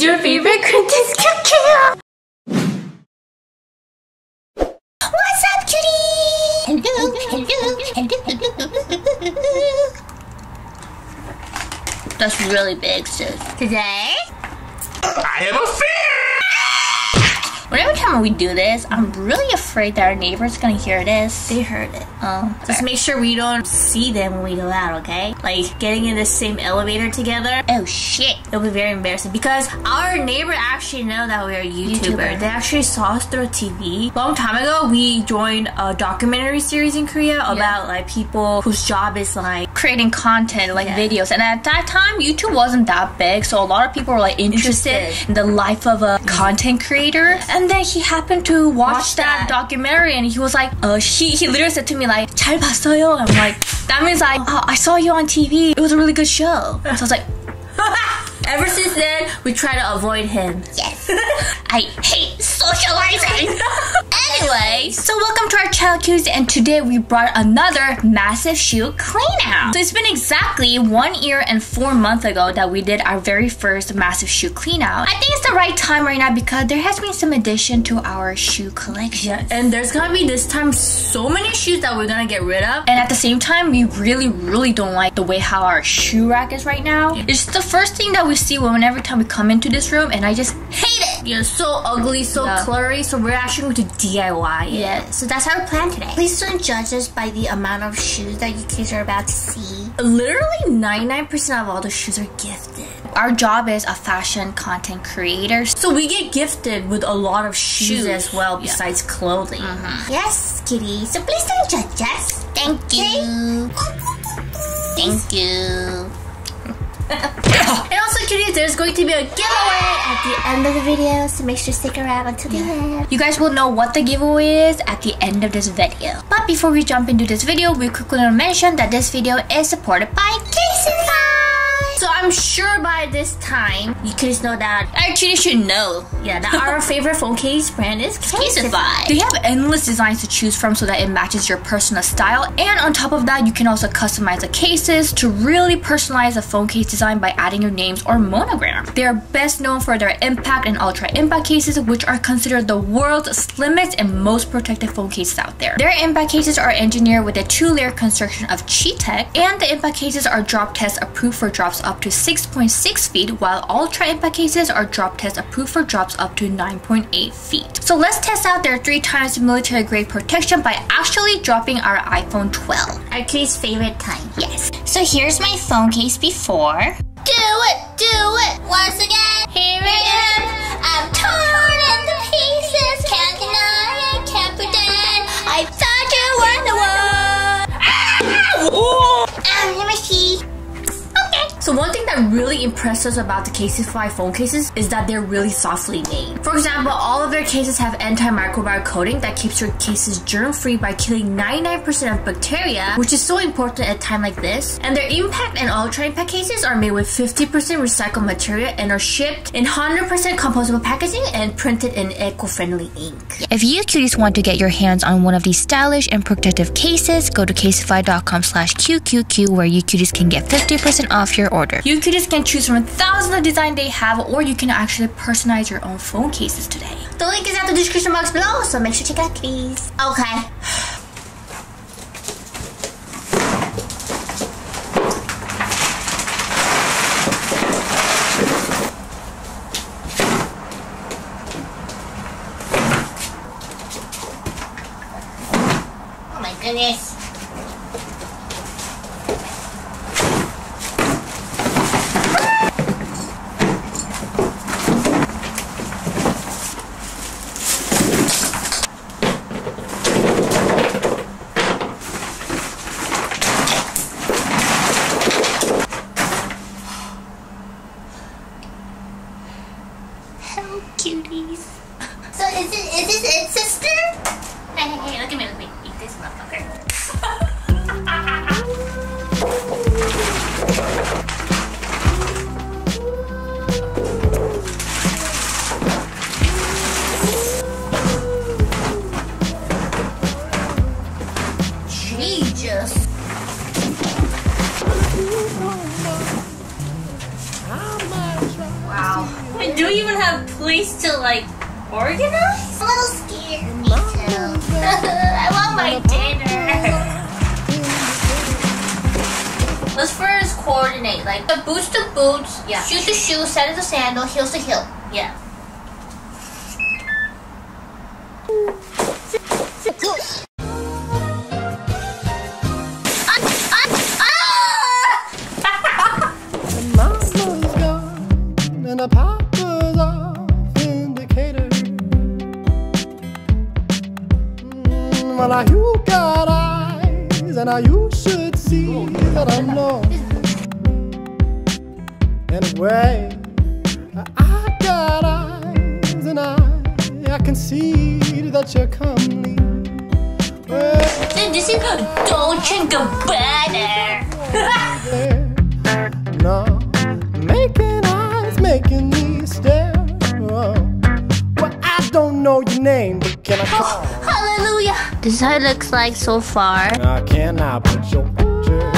is your favorite Princess Cuckoo? What's up, cutie? Hello, hello, hello, hello. That's really big, sis. Today, I have a fear! whenever time we do this, I'm really afraid that our neighbor's gonna hear this. They heard it. Oh, Just make sure we don't see them when we go out, okay? Like getting in the same elevator together. oh shit. It'll be very embarrassing because our neighbor actually know that we're a YouTuber. YouTuber. They actually saw us through TV. Long time ago, we joined a documentary series in Korea about like people whose job is like Creating content like Yeah. videos, and at that time, YouTube wasn't that big, so a lot of people were like interested, Interested. in the life of a content creator. And then he happened to watch, Watch that, that. documentary, and he was like, uh, he he literally said to me like, 잘 봤어요. I'm like, that means like, oh, I saw you on TV. It was a really good show. So I was like, Ever since then, we try to avoid him. Yes. I hate socializing. anyway, so welcome to our child cues, and today we brought another massive shoe clean out. So it's been exactly one year and four months ago that we did our very first massive shoe clean out. I think it's the right time right now because there has been some addition to our shoe collection. Yeah, and there's gonna be this time so many shoes that we're gonna get rid of. And at the same time, we really, really don't like the way how our shoe rack is right now. It's the first thing that we see whenever time we come into this room, and I just hate it. You know, so ugly, so cluttery. So we're actually going to DIY it. Yeah, so that's our plan today. Please don't judge us by the amount of shoes that you kids are about to see. Literally 99% of all the shoes are gifted. Our job is a fashion content creator. So we get gifted with a lot of shoes, Shoes. as well Yeah. besides clothing. Mm-hmm. Yes, kitty. So please don't judge us. Thank you. Thank you. And there's going to be a giveaway. At the end of the video, so make sure to stick around until the end. You guys will know what the giveaway is at the end of this video. But before we jump into this video, we quickly want to mention that this video is supported by. So I'm sure by this time, you kids know that, I Actually, you should know. yeah, that our favorite phone case brand is Casetify. They have endless designs to choose from so that it matches your personal style. And on top of that, you can also customize the cases to really personalize the phone case design by adding your names or monogram. They are best known for their impact and ultra impact cases, which are considered the world's slimmest and most protective phone cases out there. Their impact cases are engineered with a two-layer construction of Qìtech, and the impact cases are drop test approved for drops up to 6.6 feet, while ultra impact cases are drop test approved for drops up to 9.8 feet. So let's test out their three times military grade protection by actually dropping our iPhone 12. Our kitty's favorite kind. Yes. So here's my phone case before. Do it, do it. Once again, here I am. I'm torn one thing that really impressed us about the Casetify phone cases is that they're really softly made. For example, all of their cases have antimicrobial coating that keeps your cases germ-free by killing 99% of bacteria, which is so important at a time like this. And their impact and ultra impact cases are made with 50% recycled material and are shipped in 100% compostable packaging and printed in eco-friendly ink. If you cuties want to get your hands on one of these stylish and protective cases, go to casetify.com slash QQQ where you cuties can get 50% off your order. You cuties can choose from thousands of designs they have or you can actually personalize your own phone cases today. The link is at the description box below, so make sure to check it out, please. Okay. Oh my goodness. Place to like organize. I'm a little scared. Me too. I want my dinner. Let's first coordinate. Like the boots to boots. Yeah. Shoes to shoe, sandal to sandal, heels to heel. Yeah. Ah! Ah! Ah! Mama's gone and well, now you got eyes, and now you should see that I'm lost. Anyway, I got eyes, and I I can see that you're comely. Well, this is Dolce Gabbana. No, making eyes, making me stare. Oh. Well, I don't know your name, but can I call? Hallelujah. This is how it looks like so far. I put your picture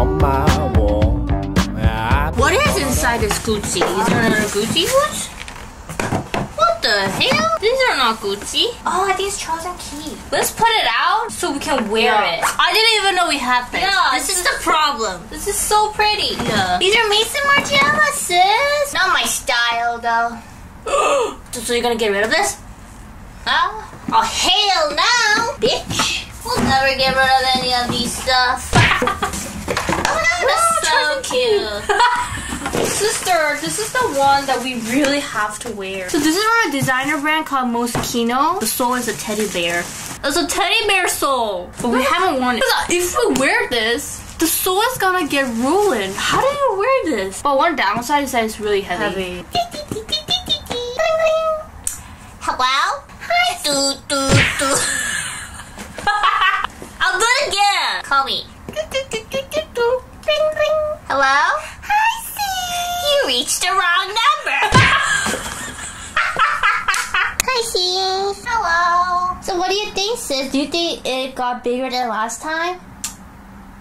on my wall. I What is inside this Gucci? These are not Gucci boots? What the hell? These are not Gucci. Oh, I think it's Charles and Keith. Let's put it out so we can wear it. I didn't even know we had this. Yeah, this is the problem. This is so pretty. Yeah. These are Maison Margiela, sis. Not my style, though. so, so you're gonna get rid of this? Huh? Oh, hell no, bitch. We'll never get rid of any of these stuff. oh that's so cute. Sister, this is the one that we really have to wear. So this is from a designer brand called Moschino. The sole is a teddy bear. It's a teddy bear sole, but we haven't worn it. If we wear this, the sole is gonna get ruined. How do you wear this? But one downside is that it's really heavy. Hello? Do, do, do. I'll do it again. Call me. Ring, ring. Hello? Hi, sis. You reached the wrong number. Hi, sis. Hello. So what do you think, sis? Do you think it got bigger than last time?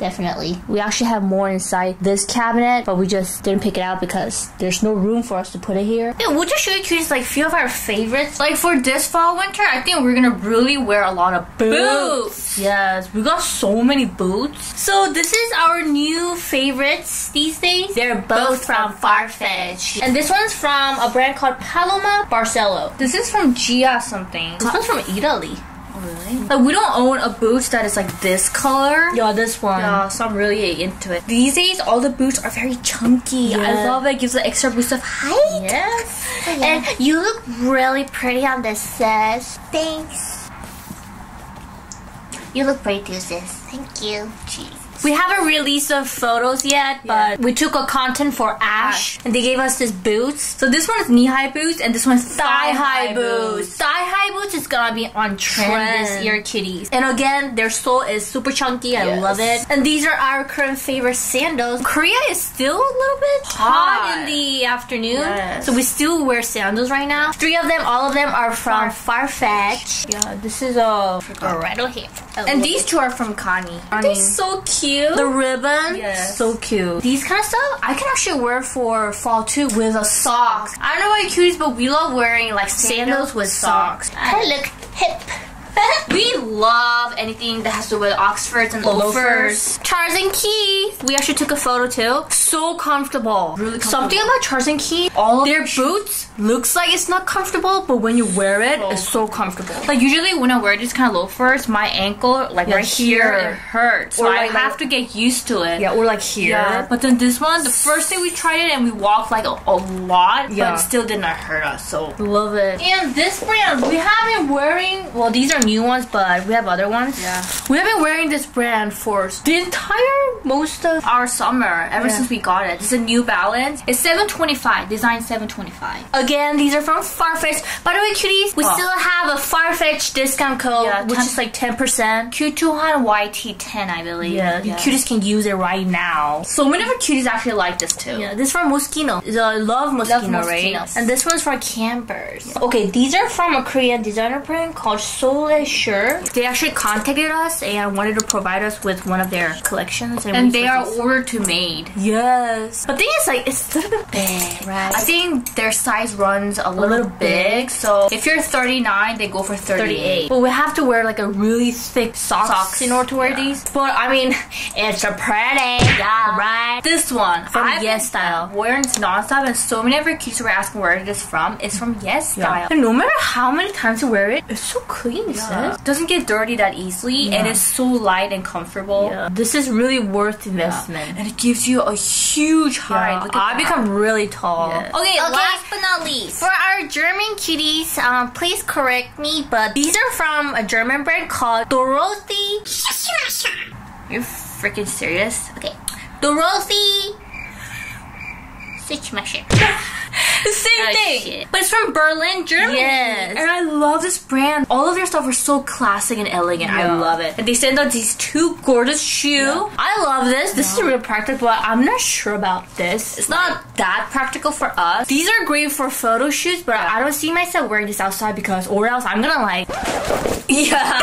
Definitely. We actually have more inside this cabinet, but we just didn't pick it out because there's no room for us to put it here. Yeah, we'll just show you guys like few of our favorites. Like for this fall winter, I think we're gonna really wear a lot of boots. Yes, we got so many boots. So this is our new favorites these days. They're both from Farfetch. And this one's from a brand called Paloma Barcelo. This is from Gia something. This one's from Italy. Really? Like we don't own a boot that is like this color. Yeah, this one. Yeah, so I'm really into it. These days, all the boots are very chunky. Yeah. I love it. Gives an extra boost of height. Yes. And you look really pretty on this, sis. Thanks. You look pretty too, sis. Thank you. Jeez. We haven't released the photos yet, but we took a content for Ash, and they gave us this boots. So this one is knee-high boots, and this one's thigh-high Thigh-high boots. Thigh-high gonna be on trend, this year, kitties. And again, their sole is super chunky. I Yes. love it. And these are our current favorite sandals. Korea is still a little bit hot, in the afternoon, Yes. so we still wear sandals right now. Three of them, all of them are from Farfetch. Yeah, this is a. Over here. And these two are from Kani. They're so cute. The ribbon, Yes. so cute. These kind of stuff I can actually wear for fall too with a socks. I don't know about you cuties, but we love wearing like sandals with socks. I look hip. We love anything that has to do with Oxfords and loafers. Loafers. Charles and Keith. We actually took a photo too. So comfortable. Really comfortable. Something about Charles and Keith, all of their boots looks like it's not comfortable, but when you wear it, it's so comfortable. Like usually when I wear these kind of loafers, my ankle, like Yeah, right here, here. it hurts. So Or I like- have to get used to it. Yeah, or like here. Yeah, but then this one, the first day we tried it and we walked like a, a lot, Yeah. but it still did not hurt us. So love it. And this brand, we have been wearing. Well, these are new ones, but we have other ones. Yeah. we have been wearing this brand for the entire most of our summer ever Yeah. since we got it. It's a New Balance. It's seven twenty five. Design seven twenty five. Again, these are from Farfetch. By the way, cuties, we Oh. still have a Farfetch discount code, Yeah, which is like ten percent. Q200 YT10, I believe. Yeah, yeah. cuties can use it right now. So many of our cuties actually like this too. Yeah, this from Moschino. I love Moschino, Love right? And this one's for campers. Okay, these are from a Korean designer brand called Soul sure. They actually contacted us and wanted to provide us with one of their collections, And they are resources. order to made. yes. But the thing is, like, it's a little bit big, right? I think their size runs a little, little big, so if you're 39, they go for 38. But we have to wear like a really thick socks, Socks. in order to wear these. But I mean, it's a pretty. Yeah. Right. This one From I've YesStyle. wearing nonstop, and so many of our kids were asking where it is from. It's from YesStyle. And no matter how many times you wear it, it's so clean, sis. Doesn't get dirty that easily, and it's so light and comfortable. Yeah. This is really worth investment. And it gives you a huge height. Look at I that. become really tall. Okay, Okay, last last but not least. For our German cuties, um, please correct me, but these are from a German brand called Dorothee. You're freaking serious? Okay. Dorothee Stitchmasher. The same Oh, thing. shit. But it's from Berlin, Germany. Yes. And I love this brand. All of their stuff are so classic and elegant. I love it. And they send out these two gorgeous shoes. I love this. This is real practical, but I'm not sure about this. It's not that practical for us. These are great for photo shoots, but I don't see myself wearing this outside because, or else I'm gonna like. Yeah.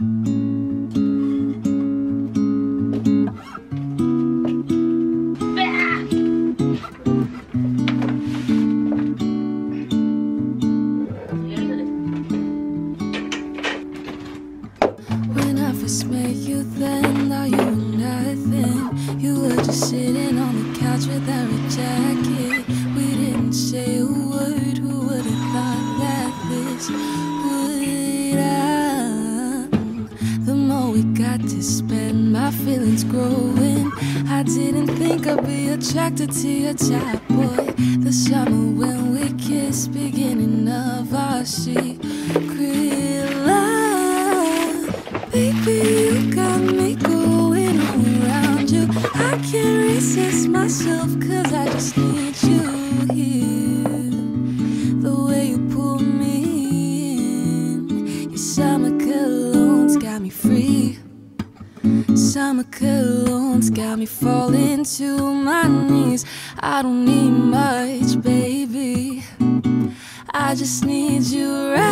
got to spend, my feelings growing. I didn't think I'd be attracted to your type, boy. The summer when we kissed, beginning of our secret I don't need much, baby. I just need you right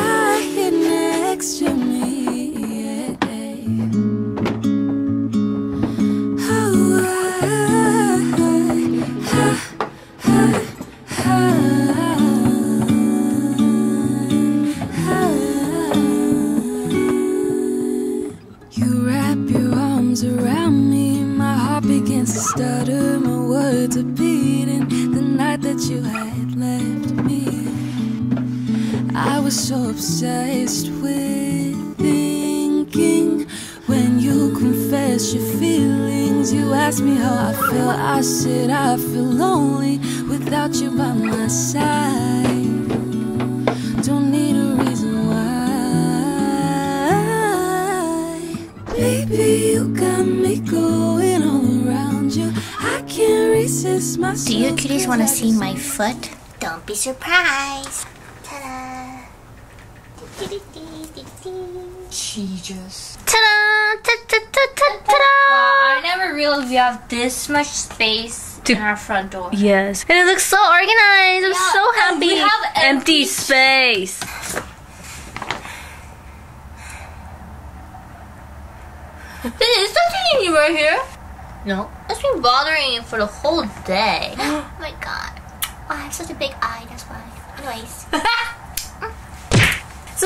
feelings, you ask me how I feel. I said I feel lonely without you by my side. Don't need a reason why. Baby, you got me going all around you. I can't resist myself. Do you 'cause want to see my foot? Don't be surprised. Ta-da. Jesus. I we have this much space in our front door. Yes. And it looks so organized. I'm so happy. we have empty space. Is something in you right here? No, it's been bothering you for the whole day. oh my god. Oh, I have such a big eye, that's why. Anyways.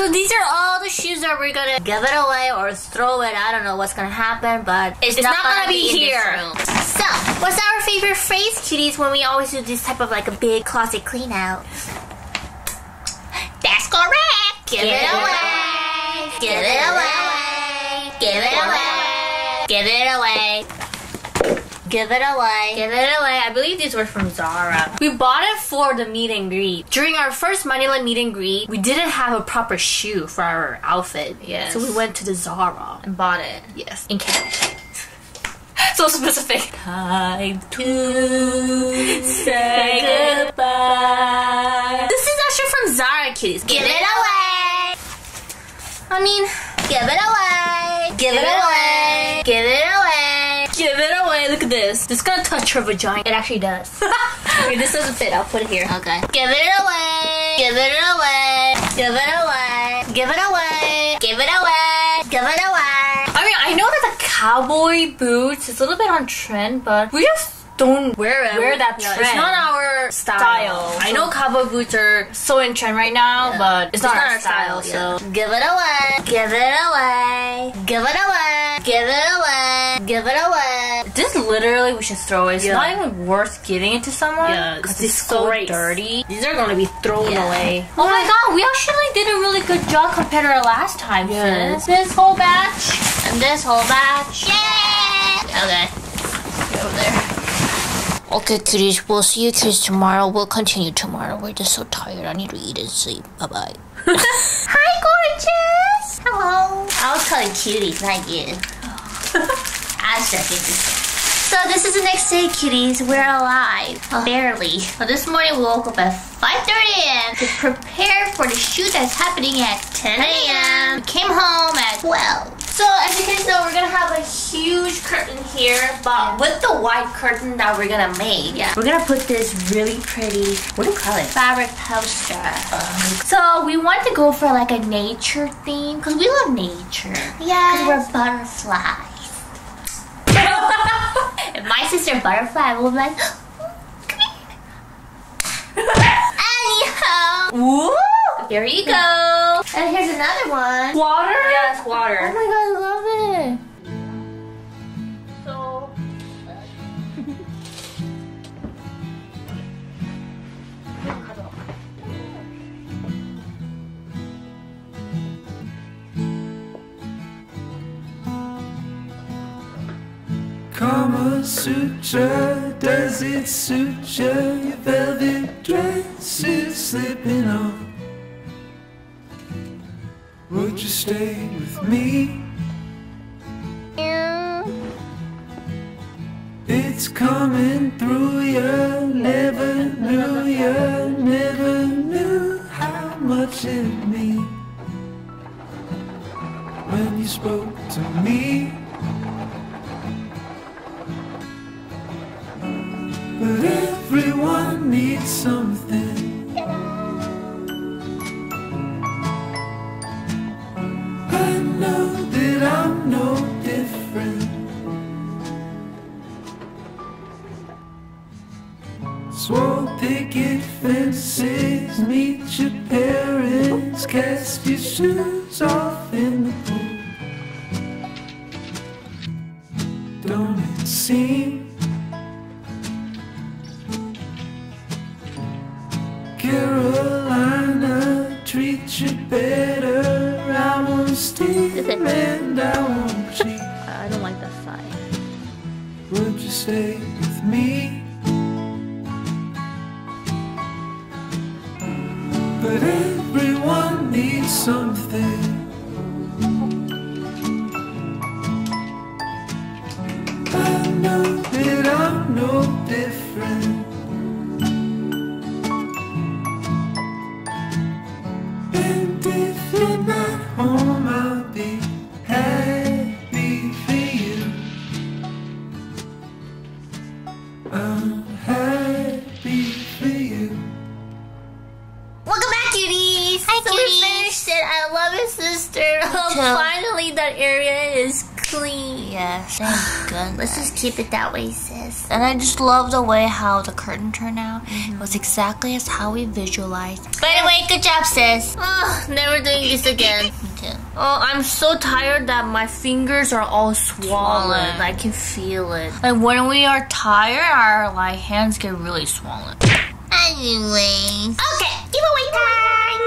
So these are all the shoes that we're gonna give it away or throw it. I don't know what's gonna happen, but it's, It's not, not gonna, gonna be, be here. So, what's our favorite phrase, cuties, when we always do this type of like a big closet clean out? That's correct. Give, it away. Give it away. Give it away. Give it away. Give it away. Give it away. Give it away. I believe these were from Zara. We bought it for the meet and greet. During our first Manila meet and greet, we didn't have a proper shoe for our outfit. Yes. So we went to the Zara and bought it. Yes. In cash. So specific. Time to say goodbye. This is actually from Zara, kitties. Give it away. I mean, Give it away. give it away. Give it away. Give it away. Look at this. This is gonna touch her vagina. It actually does. okay, this doesn't fit. I'll put it here. Okay. Give it away. Give it away. Give it away. Give it away. Give it away. Give it away. I mean, I know that the cowboy boots. It's a little bit on trend, but we just don't Wear it. wear that Yeah, trend. It's not our style. style. I know cowboy boots are so in trend right now, but it's, not, our style. yeah. So Give it away. Give it away. Give it away. Give it away. Give it away. Literally we should throw it. It's Yeah. not even worth giving it to someone Yeah, because it's it's so dirty. These are gonna be thrown Yeah. away. Oh my god, we actually did a really good job compared to our last time. sis. This whole batch and this whole batch. Yeah. Okay. Over there. Okay, kitties. We'll see you kids tomorrow. We'll continue tomorrow. We're just so tired. I need to eat and sleep. Bye bye. Hi, gorgeous. Hello. I was calling cuties, not you. I was joking. So this is the next day, kitties. We're alive. Barely. So this morning we woke up at 5.30 a.m. to prepare for the shoot that's happening at 10 a.m. We came home at 12. So as you guys know, we're gonna have a huge curtain here, but with the white curtain that we're gonna make, Yeah. we're gonna put this really pretty, what do you call it? Fabric poster. So we want to go for like a nature theme because we love nature. Yeah. Cause we're butterflies. If my sister butterfly will be like, anyhow. Woo! Here you go. And here's another one. Water? Yes, Oh water. Oh my god, I love Sutra, does it suit you? Your velvet dress is slipping off. Would you stay with me? It's coming through you, never knew you, never knew how much it meant when you spoke to me. But everyone needs something. I know that I'm no different. Swore picket fences, meet your parents, cast your shoes off in the pool. Don't it seem? Steal and I won't cheat. I don't like that side. Would you stay with me? Keep it that way, sis. And I just love the way how the curtain turned out. It was exactly as how we visualized. But anyway, good job, sis. Oh, never doing this again. Me too. Oh, I'm so tired that my fingers are all swollen. Swollen. I can feel it. Like when we are tired, our like hands get really swollen. Anyways. Okay, giveaway time.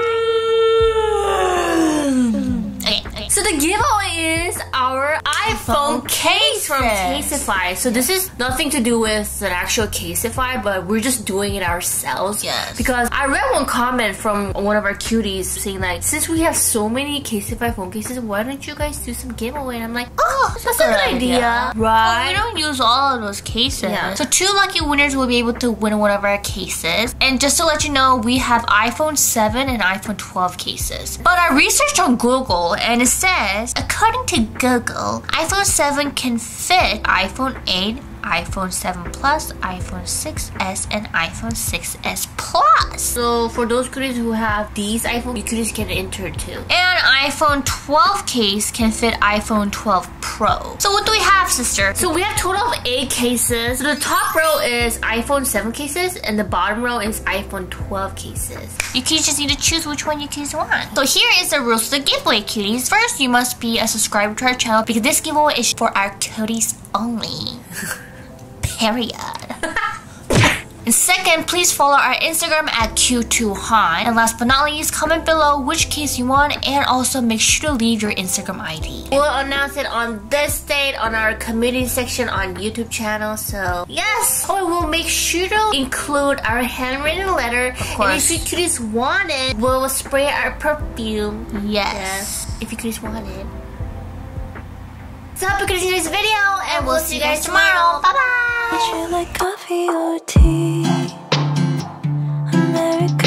okay, okay. So the giveaway is our iPhone case from. Casetify. So this is nothing to do with an actual Casetify, but we're just doing it ourselves. Yes. Because I read one comment from one of our cuties saying like, since we have so many Casetify phone cases, why don't you guys do some giveaway? And I'm like, oh, oh that's a good idea, Well, we don't use all of those cases. Yeah. So two lucky winners will be able to win one of our cases. And just to let you know, we have iPhone 7 and iPhone 12 cases. But I researched on Google and it says, according to Google, iPhone 7 can fit iPhone 8, iPhone 7 Plus, iPhone 6s, and iPhone 6s Plus. So for those cuties who have these iPhone, you cuties can enter too. And iPhone 12 case can fit iPhone 12 Pro. So what do we have, sister? So we have total of eight cases. So the top row is iPhone 7 cases, and the bottom row is iPhone 12 cases. You kids just need to choose which one you kids want. So here is the rules of the giveaway, cuties. First, you must be a subscriber to our channel because this giveaway is for our cuties only. Period. And second, please follow our Instagram at Q2Han. And last but not least, comment below which case you want and also make sure to leave your Instagram ID. We'll announce it on this date on our community section on YouTube channel. So yes, oh, we'll make sure to include our handwritten letter. Of And if course. you cuties want it, we'll spray our perfume. Yes. Yes, if you cuties want it. So I hope you guys enjoyed this video, and we'll see you guys tomorrow. Bye bye. Would you like coffee or tea? America.